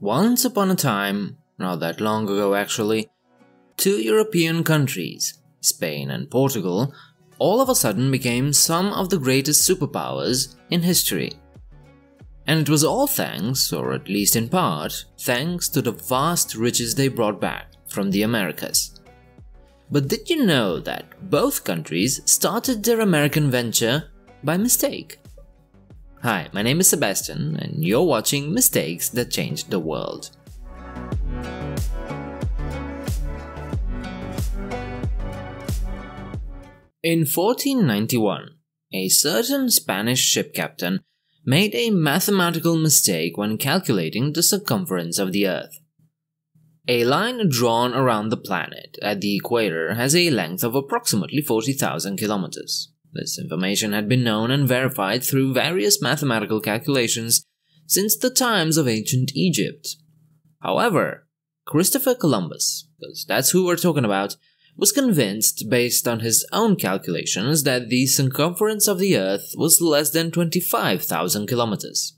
Once upon a time, not that long ago actually, two European countries, Spain and Portugal, all of a sudden became some of the greatest superpowers in history. And it was all thanks, or at least in part, thanks to the vast riches they brought back from the Americas. But did you know that both countries started their American venture by mistake? Hi, my name is Sebastian, and you're watching Mistakes That Changed the World. In 1491, a certain Spanish ship captain made a mathematical mistake when calculating the circumference of the Earth. A line drawn around the planet at the equator has a length of approximately 40,000 kilometers. This information had been known and verified through various mathematical calculations since the times of ancient Egypt. However, Christopher Columbus, because that's who we're talking about, was convinced, based on his own calculations, that the circumference of the Earth was less than 25,000 kilometers.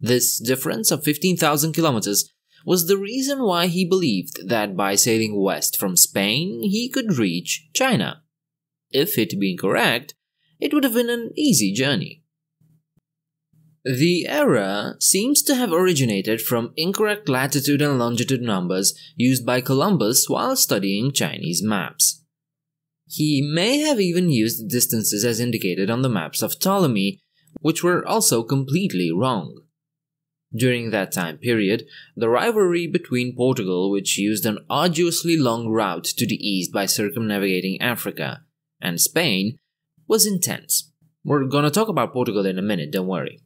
This difference of 15,000 kilometers was the reason why he believed that by sailing west from Spain he could reach China. If it being correct, it would have been an easy journey. The error seems to have originated from incorrect latitude and longitude numbers used by Columbus while studying Chinese maps. He may have even used distances as indicated on the maps of Ptolemy, which were also completely wrong. During that time period, the rivalry between Portugal, which used an arduously long route to the east by circumnavigating Africa, and Spain, was intense. We're gonna talk about Portugal in a minute, don't worry.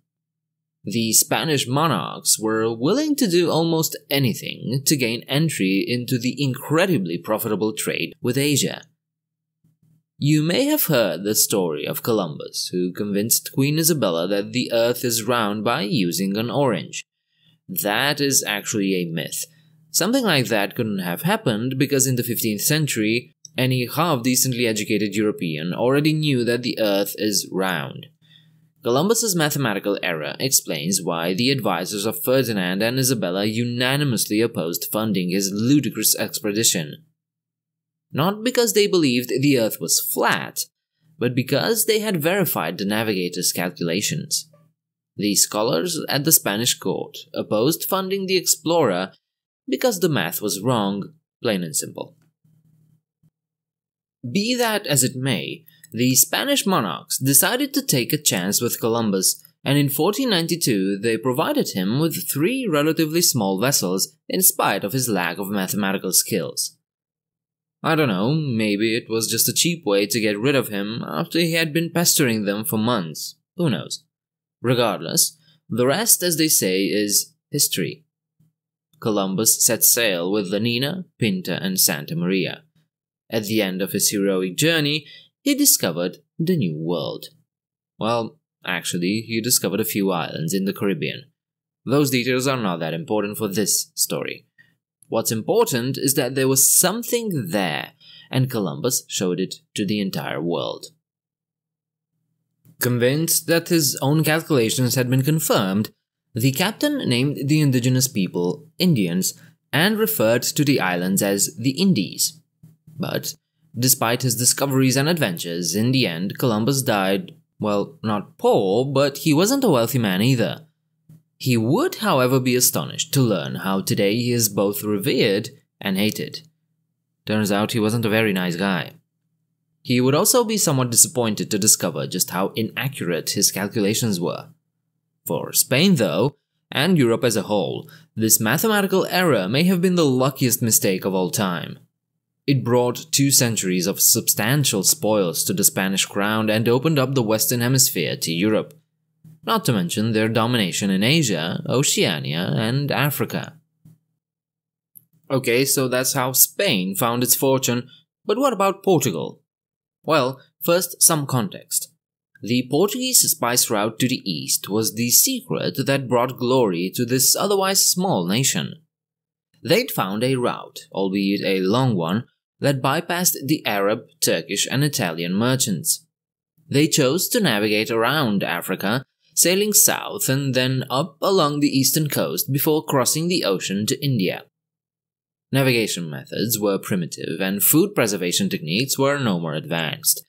The Spanish monarchs were willing to do almost anything to gain entry into the incredibly profitable trade with Asia. You may have heard the story of Columbus, who convinced Queen Isabella that the earth is round by using an orange. That is actually a myth. Something like that couldn't have happened because in the 15th century, any half decently educated European already knew that the earth is round. Columbus's mathematical error explains why the advisors of Ferdinand and Isabella unanimously opposed funding his ludicrous expedition. Not because they believed the earth was flat, but because they had verified the navigator's calculations. The scholars at the Spanish court opposed funding the explorer because the math was wrong, plain and simple. Be that as it may, the Spanish monarchs decided to take a chance with Columbus, and in 1492 they provided him with three relatively small vessels in spite of his lack of mathematical skills. I don't know, maybe it was just a cheap way to get rid of him after he had been pestering them for months. Who knows? Regardless, the rest, as they say, is history. Columbus set sail with the Nina, Pinta, and Santa Maria. At the end of his heroic journey, he discovered the New World. Well, actually, he discovered a few islands in the Caribbean. Those details are not that important for this story. What's important is that there was something there, and Columbus showed it to the entire world. Convinced that his own calculations had been confirmed, the captain named the indigenous people Indians and referred to the islands as the Indies. But, despite his discoveries and adventures, in the end, Columbus died, well, not poor, but he wasn't a wealthy man either. He would, however, be astonished to learn how today he is both revered and hated. Turns out he wasn't a very nice guy. He would also be somewhat disappointed to discover just how inaccurate his calculations were. For Spain, though, and Europe as a whole, this mathematical error may have been the luckiest mistake of all time. It brought two centuries of substantial spoils to the Spanish crown and opened up the Western Hemisphere to Europe, not to mention their domination in Asia, Oceania, and Africa. Okay, so that's how Spain found its fortune, but what about Portugal? Well, first, some context. The Portuguese spice route to the east was the secret that brought glory to this otherwise small nation. They'd found a route, albeit a long one, that bypassed the Arab, Turkish, and Italian merchants. They chose to navigate around Africa, sailing south and then up along the eastern coast before crossing the ocean to India. Navigation methods were primitive and food preservation techniques were no more advanced.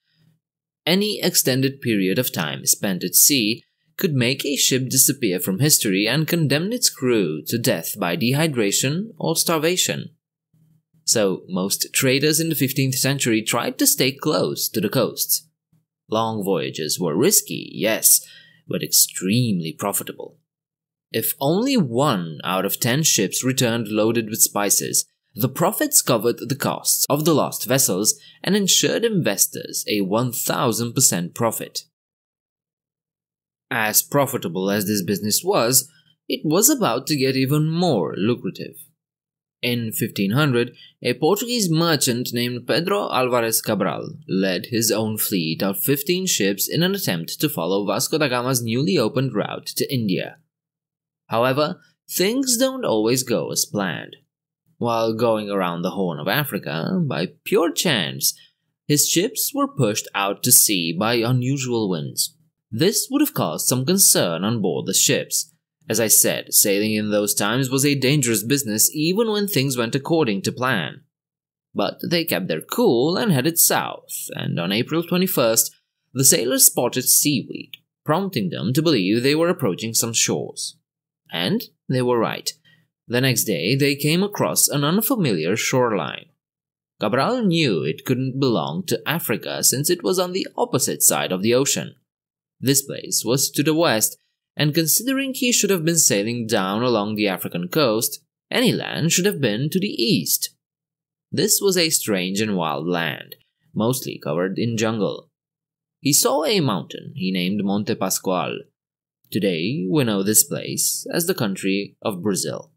Any extended period of time spent at sea could make a ship disappear from history and condemn its crew to death by dehydration or starvation. So, most traders in the 15th century tried to stay close to the coasts. Long voyages were risky, yes, but extremely profitable. If only one out of ten ships returned loaded with spices, the profits covered the costs of the lost vessels and ensured investors a 1000% profit. As profitable as this business was, it was about to get even more lucrative. In 1500, a Portuguese merchant named Pedro Alvarez Cabral led his own fleet of 15 ships in an attempt to follow Vasco da Gama's newly opened route to India. However, things don't always go as planned. While going around the Horn of Africa, by pure chance, his ships were pushed out to sea by unusual winds. This would have caused some concern on board the ships. As I said, sailing in those times was a dangerous business even when things went according to plan. But they kept their cool and headed south, and on April 21st, the sailors spotted seaweed, prompting them to believe they were approaching some shores. And they were right. The next day, they came across an unfamiliar shoreline. Cabral knew it couldn't belong to Africa since it was on the opposite side of the ocean. This place was to the west, and considering he should have been sailing down along the African coast, any land should have been to the east. This was a strange and wild land, mostly covered in jungle. He saw a mountain he named Monte Pascoal. Today, we know this place as the country of Brazil.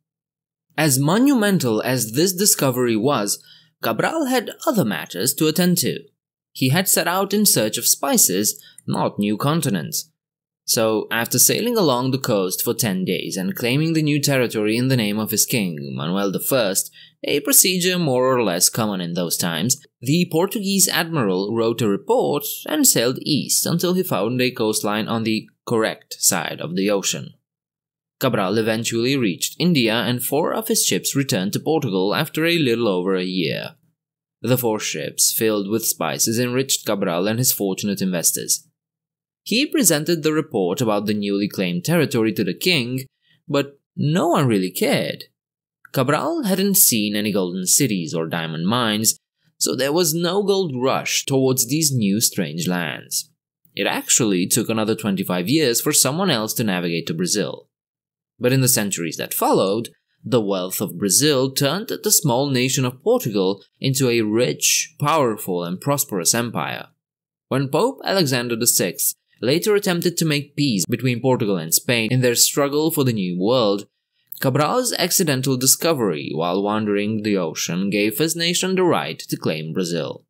As monumental as this discovery was, Cabral had other matters to attend to. He had set out in search of spices, not new continents. So, after sailing along the coast for 10 days and claiming the new territory in the name of his king, Manuel I, a procedure more or less common in those times, the Portuguese admiral wrote a report and sailed east until he found a coastline on the correct side of the ocean. Cabral eventually reached India and four of his ships returned to Portugal after a little over a year. The four ships filled with spices enriched Cabral and his fortunate investors. He presented the report about the newly claimed territory to the king, but no one really cared. Cabral hadn't seen any golden cities or diamond mines, so there was no gold rush towards these new strange lands. It actually took another 25 years for someone else to navigate to Brazil. But in the centuries that followed, the wealth of Brazil turned the small nation of Portugal into a rich, powerful, and prosperous empire. When Pope Alexander VI later attempted to make peace between Portugal and Spain in their struggle for the New World, Cabral's accidental discovery while wandering the ocean gave his nation the right to claim Brazil.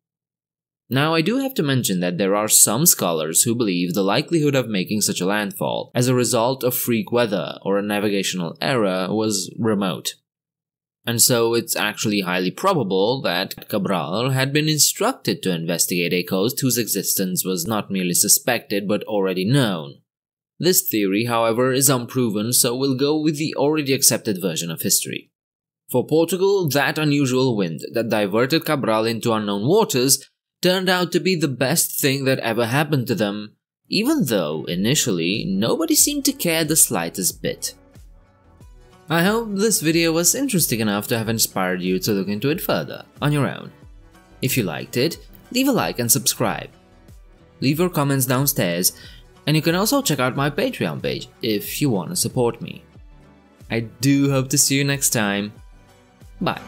Now, I do have to mention that there are some scholars who believe the likelihood of making such a landfall as a result of freak weather or a navigational error was remote. And so it's actually highly probable that Cabral had been instructed to investigate a coast whose existence was not merely suspected but already known. This theory, however, is unproven, so we'll go with the already accepted version of history. For Portugal, that unusual wind that diverted Cabral into unknown waters turned out to be the best thing that ever happened to them, even though, initially, nobody seemed to care the slightest bit. I hope this video was interesting enough to have inspired you to look into it further, on your own. If you liked it, leave a like and subscribe. Leave your comments downstairs, and you can also check out my Patreon page if you want to support me. I do hope to see you next time. Bye.